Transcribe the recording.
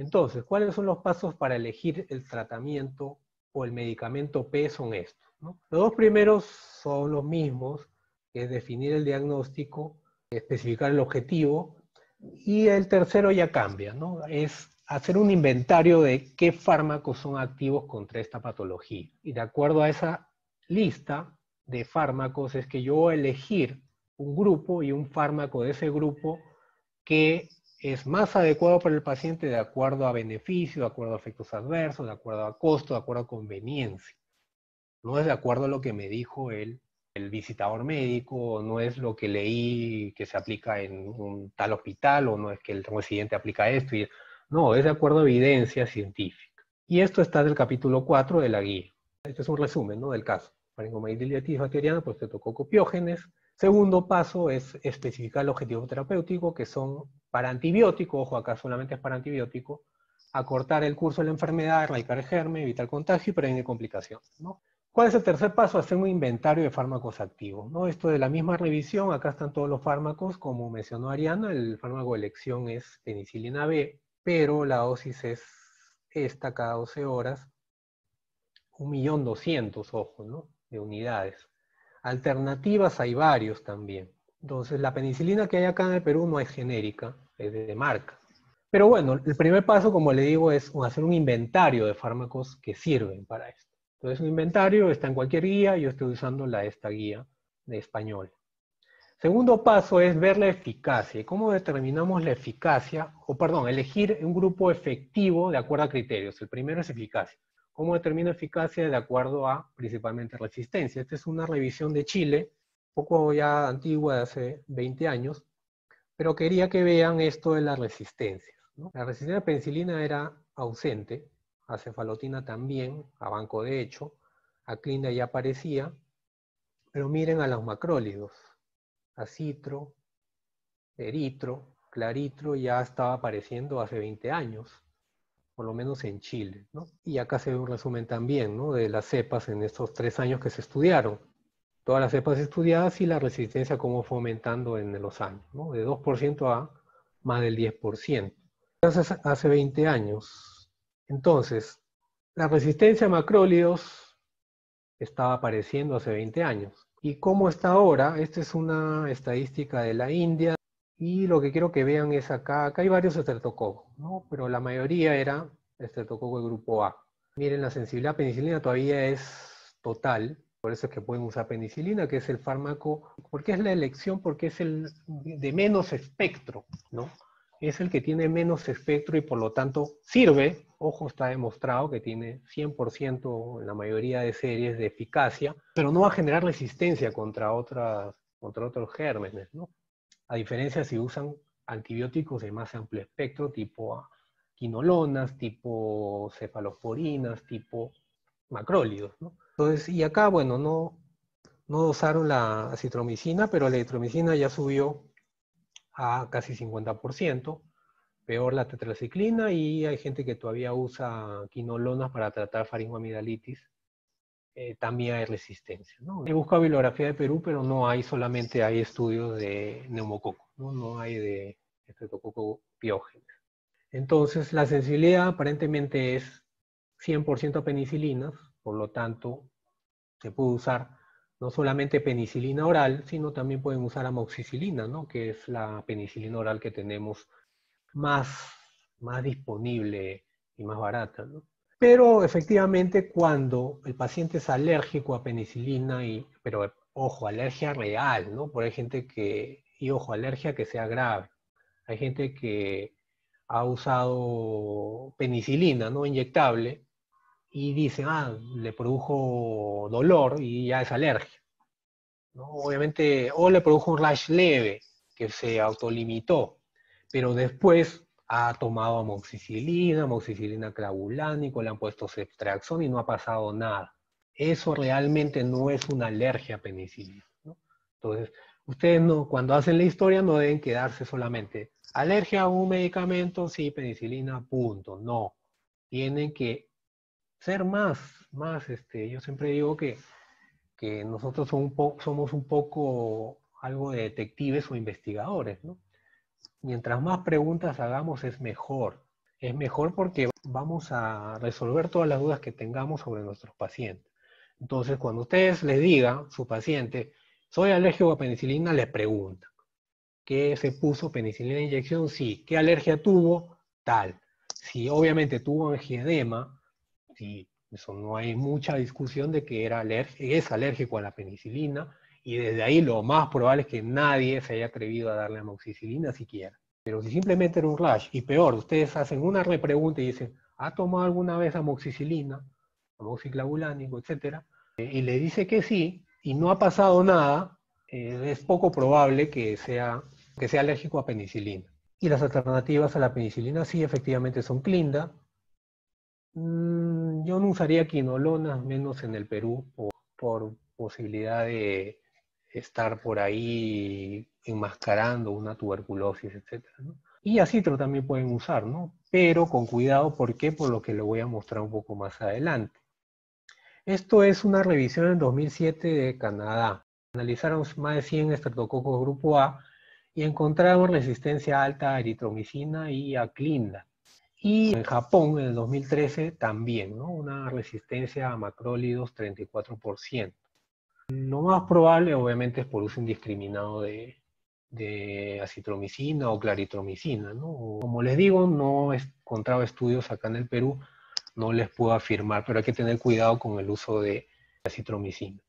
Entonces, ¿cuáles son los pasos para elegir el tratamiento o el medicamento P? Son estos. Los dos primeros son los mismos, que es definir el diagnóstico, especificar el objetivo, y el tercero ya cambia, ¿no? Es hacer un inventario de qué fármacos son activos contra esta patología. Y de acuerdo a esa lista de fármacos es que yo voy a elegir un grupo y un fármaco de ese grupo que es más adecuado para el paciente de acuerdo a beneficio, de acuerdo a efectos adversos, de acuerdo a costo, de acuerdo a conveniencia. No es de acuerdo a lo que me dijo el, el visitador médico, no es lo que leí que se aplica en un tal hospital, o no es que el residente aplica esto. Y, no, es de acuerdo a evidencia científica. Y esto está del capítulo 4 de la guía. Este es un resumen ¿no? del caso. Faringomelitis bacteriana, pues te tocó copiógenes. Segundo paso es especificar el objetivo terapéutico, que son para antibiótico, ojo, acá solamente es para antibiótico, acortar el curso de la enfermedad, erradicar el germen, evitar contagio y prevenir complicaciones. ¿Cuál es el tercer paso? Hacer un inventario de fármacos activos. Esto de la misma revisión, acá están todos los fármacos, como mencionó Ariana, el fármaco de elección es penicilina B, pero la dosis es esta cada 12 horas, 1.200.000, ojo, ¿no? de unidades. Alternativas hay varios también. Entonces, la penicilina que hay acá en el Perú no es genérica, es de marca. Pero bueno, el primer paso, como le digo, es hacer un inventario de fármacos que sirven para esto. Entonces, un inventario está en cualquier guía, yo estoy usando la esta guía de español. Segundo paso es ver la eficacia. ¿Y cómo determinamos la eficacia? O perdón, elegir un grupo efectivo de acuerdo a criterios. El primero es eficacia. ¿Cómo determino eficacia? De acuerdo a principalmente resistencia. Esta es una revisión de Chile, poco ya antigua, de hace 20 años, pero quería que vean esto de las resistencias. La resistencia a penicilina era ausente, a cefalotina también, a banco de hecho, a clina ya aparecía, pero miren a los macrólidos, a citro, eritro, claritro ya estaba apareciendo hace 20 años, por lo menos en Chile, Y acá se ve un resumen también, ¿no? De las cepas en estos tres años que se estudiaron. Todas las cepas estudiadas y la resistencia cómo fue aumentando en los años, ¿no? De 2% a más del 10%. Entonces, hace 20 años, entonces, la resistencia a macrólidos estaba apareciendo hace 20 años. ¿Y cómo está ahora? Esta es una estadística de la India y lo que quiero que vean es acá, acá hay varios estreptococos, ¿no? pero la mayoría era estreptococo de grupo A. Miren, la sensibilidad a penicilina todavía es total, por eso es que pueden usar penicilina, que es el fármaco, porque es la elección, porque es el de menos espectro, ¿no? Es el que tiene menos espectro y por lo tanto sirve, ojo, está demostrado que tiene 100% en la mayoría de series de eficacia, pero no va a generar resistencia contra, otras, contra otros gérmenes, ¿no? A diferencia si usan antibióticos de más amplio espectro, tipo quinolonas, tipo cefalosporinas, tipo macrólidos. Entonces, y acá, bueno, no, no usaron la citromicina, pero la citromicina ya subió a casi 50%, peor la tetraciclina y hay gente que todavía usa quinolonas para tratar faringoamidalitis. Eh, también hay resistencia. ¿no? He buscado bibliografía de Perú, pero no hay solamente hay estudios de neumococo, no, no hay de estreptococo piógenes. Entonces, la sensibilidad aparentemente es 100% a penicilinas, por lo tanto, se puede usar no solamente penicilina oral, sino también pueden usar amoxicilina, ¿no? que es la penicilina oral que tenemos más, más disponible y más barata. ¿no? Pero efectivamente cuando el paciente es alérgico a penicilina, y, pero ojo, alergia real, ¿no? Porque hay gente que, y ojo, alergia que sea grave. Hay gente que ha usado penicilina, ¿no? Inyectable, y dicen, ah, le produjo dolor y ya es alergia. ¿no? Obviamente, o le produjo un rash leve, que se autolimitó, pero después ha tomado amoxicilina, amoxicilina clavulánico, le han puesto ceftriaxona y no ha pasado nada. Eso realmente no es una alergia a penicilina. Entonces, ustedes no, cuando hacen la historia no deben quedarse solamente alergia a un medicamento, sí, penicilina, punto. No, tienen que ser más, más, este, yo siempre digo que, que nosotros somos un poco algo de detectives o investigadores, ¿no? Mientras más preguntas hagamos es mejor. es mejor porque vamos a resolver todas las dudas que tengamos sobre nuestros pacientes. Entonces, cuando ustedes les digan, su paciente, soy alérgico a penicilina, le preguntan, ¿qué se puso penicilina de inyección? Sí. ¿Qué alergia tuvo? Tal. Si obviamente tuvo angioedema, sí, eso no hay mucha discusión de que era es alérgico a la penicilina, y desde ahí lo más probable es que nadie se haya atrevido a darle amoxicilina siquiera. Pero si simplemente era un rash, y peor, ustedes hacen una repregunta y dicen, ¿ha tomado alguna vez amoxicilina, amoxiclavulánico, etcétera? Eh, y le dice que sí, y no ha pasado nada, eh, es poco probable que sea, que sea alérgico a penicilina. Y las alternativas a la penicilina sí efectivamente son clinda. Mm, yo no usaría quinolona, menos en el Perú, por posibilidad de estar por ahí enmascarando una tuberculosis, etc. Y acitro también pueden usar, ¿no? Pero con cuidado, ¿por qué? Por lo que le voy a mostrar un poco más adelante. Esto es una revisión en 2007 de Canadá. Analizaron más de 100 estreptococos grupo A y encontraron resistencia alta a eritromicina y a clinda. Y en Japón, en el 2013, también, ¿no? Una resistencia a macrólidos 34%. Lo más probable, obviamente, es por uso indiscriminado de, acitromicina o claritromicina. Como les digo, no he encontrado estudios acá en el Perú, no les puedo afirmar, pero hay que tener cuidado con el uso de acitromicina.